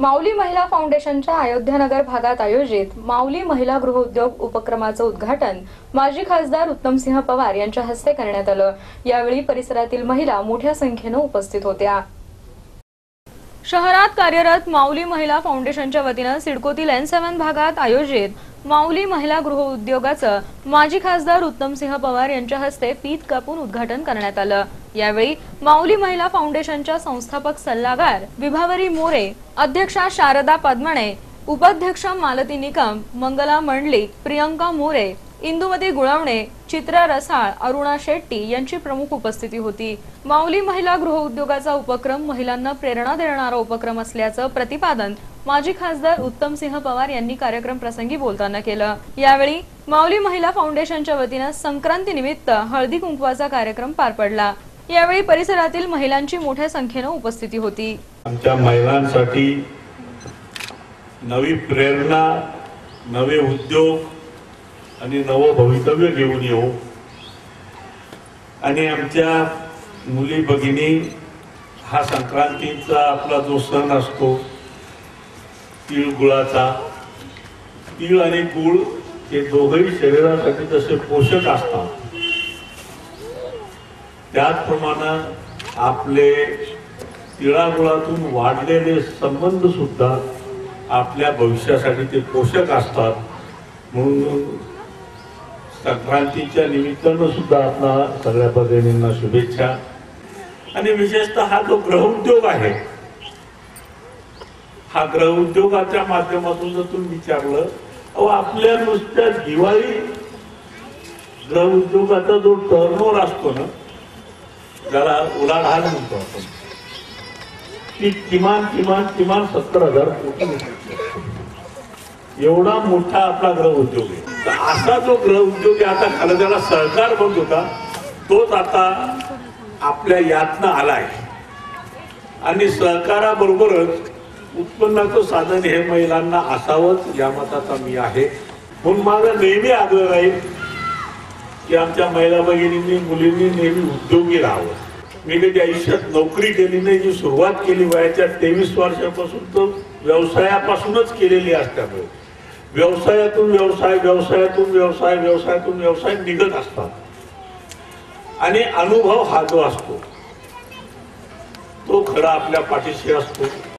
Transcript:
माऊली महिला फाउंडेशनच्या अयोध्यानगर भागात आयोजित माऊली महिला गृहउद्योग उपक्रमाचं उद्घाटन माजी खासदार उत्तमसिंह पवार यांच्या हस्ते करण्यात आलं. यावेळी परिसरातील महिला मोठ्या संख्येनं उपस्थित होत्या. शहरात कार्यरत माऊली महिला फाउंडेशनच्या वतीनं सिडकोतील एन सेव्हन भागात आयोजित माऊली महिला गृहउद्योगाचं माजी खासदार उत्तमसिंह पवार यांच्या हस्ते पीत कापून उद्घाटन करण्यात आलं. यावेळी माऊली महिला फाउंडेशनच्या संस्थापक सल्लागार विभावरी मोरे अध्यक्षा शारदा पद्मणे उपाध्यक्ष मालती निकम मंगला मंडलिक प्रियंका मोरे इंदुमती गुळवणे चित्रा रसाळ अरुणा शेट्टी यांची प्रमुख उपस्थिती होती. माऊली महिला गृहउद्योगाचा उपक्रम महिलांना प्रेरणा देणारा उपक्रम असल्याचं प्रतिपादन माजी खासदार उत्तमसिंह पवार यांनी कार्यक्रम प्रसंगी बोलताना केलं. यावेळी माऊली महिला फाउंडेशनच्या वतीनं संक्रांती निमित्त हळदी कुंकवाचा कार्यक्रम पार पडला. यावेळी परिसरातील महिलांची मोठ्या संख्येनं उपस्थिती होती. आमच्या महिलांसाठी नवी प्रेरणा नवे उद्योग आणि नवं भवितव्य घेऊन येऊ. आणि आमच्या मुली भगिनी हा संक्रांतीचा आपला जो सण असतो तिळगुळाचा तीळ आणि गुळ हे दोघही शरीरासाठी जसे पोषक असतात. त्याचप्रमाणे आपले तिळामुळातून वाढलेले संबंध सुद्धा आपल्या भविष्यासाठी ते पोषक असतात. म्हणून संक्रांतीच्या निमित्तानं सुद्धा आपला सगळ्या भगिनींना शुभेच्छा. आणि विशेषतः हा जो ग्रहउद्योग आहे हा ग्रहउद्योगाच्या माध्यमातून जर तुम्ही विचारलं अहो आपल्या नुसत्या दिवाळी ग्रहउद्योगाचा जो टर्नओव्हर असतो ना ज्याला उलाढाल म्हणतो आपण. ती किमान किमान किमान सत्तर हजार कोटी एवढा मोठा आपला ग्रह उद्योग आहे. तर असा जो ग्रह उद्योग आहे आता खरं त्याला सहकार बंद होता तोच आता आपल्या यातनं आलाय. आणि सहकाराबरोबरच उत्पन्नाचं साधन हे महिलांना असावंच या मताचा मी आहे. म्हणून माझा नेहमी आग्रह राहील की आमच्या महिला भगिनींनी मुलींनी नेहमी उद्योगी राहावं. मी कधी आयुष्यात नोकरी केली नाही जी सुरुवात केली वयाच्या तेवीस वर्षापासून तर व्यवसायापासूनच केलेली असल्यामुळे. व्यवसायातून व्यवसाय व्यवसायातून व्यवसाय व्यवसायातून व्यवसाय निघत असतात. आणि अनुभव हा जो असतो तो खरा आपल्या पाठीशी असतो.